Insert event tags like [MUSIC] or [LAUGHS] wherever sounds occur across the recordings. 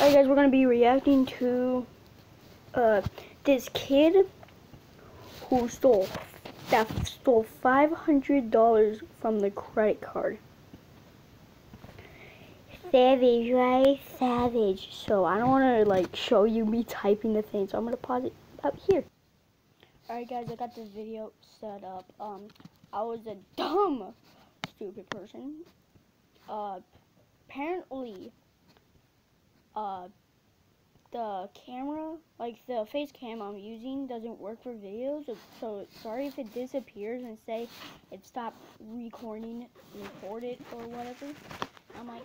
Alright guys, we're gonna be reacting to uh this kid who stole that stole five hundred dollars from the credit card. Savage, right? Savage. So I don't wanna like show you me typing the thing, so I'm gonna pause it up here. Alright guys, I got this video set up. Um I was a dumb stupid person. Uh apparently uh, the camera, like the face cam I'm using, doesn't work for videos. So sorry if it disappears and say it stopped recording, record it or whatever. I'm like,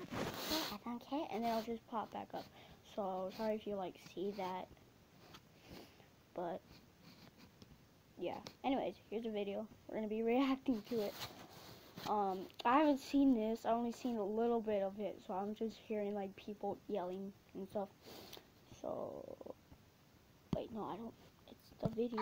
I don't care, and then I'll just pop back up. So sorry if you like see that, but yeah. Anyways, here's a video. We're gonna be [LAUGHS] reacting to it. Um, I haven't seen this. I only seen a little bit of it, so I'm just hearing like people yelling and stuff. So, wait, no, I don't. It's the video.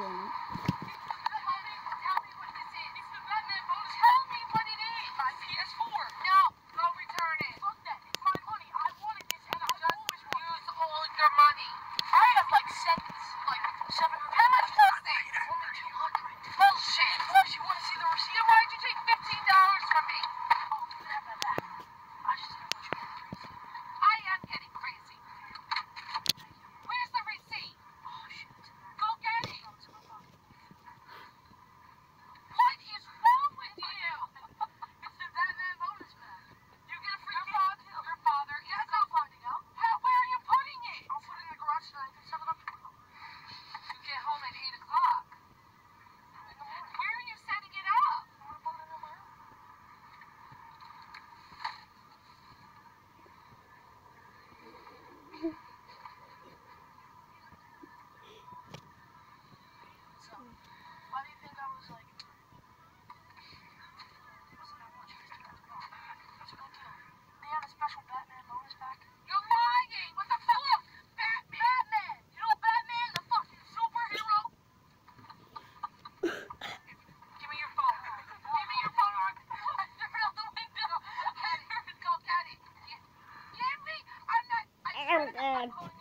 Out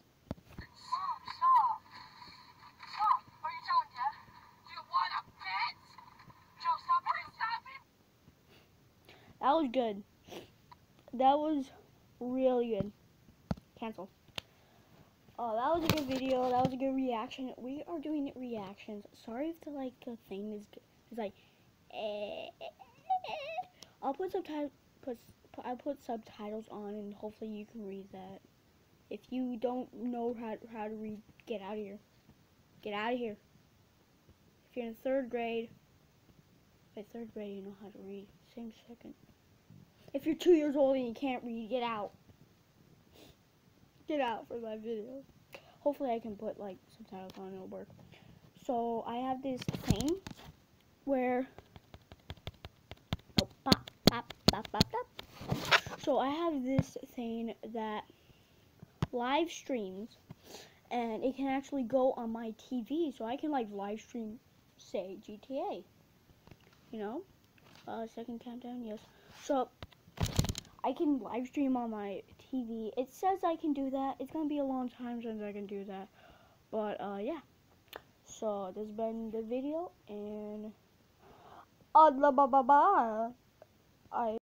was good. That was really good. Cancel. Oh, that was a good video. That was a good reaction. We are doing reactions. Sorry if the like the thing is is like. Eh. I'll put subtitles. Put I put subtitles on, and hopefully you can read that. If you don't know how how to read, get out of here. Get out of here. If you're in third grade, by third grade you know how to read. Same second. If you're two years old and you can't read, get out. Get out for my video. Hopefully I can put like subtitles on it'll work. So I have this thing where oh, pop, pop, pop, pop, pop. So I have this thing that live streams and it can actually go on my TV so I can like live stream say GTA. You know? Uh, second countdown, yes. So I can live stream on my TV. It says I can do that. It's gonna be a long time since I can do that. But uh yeah. So this has been the video and uh, blah, blah, blah, blah. I